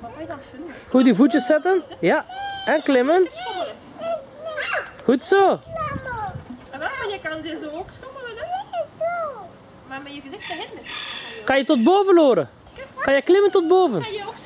Papa is aan het filmen. Goed die voetjes zetten. Ja. En klimmen. Goed zo. En wel, maar je kan deze ook schommelen, hè? Maar met je gezicht te. Kan je tot boven loren? Kan je klimmen tot boven? Kan je ook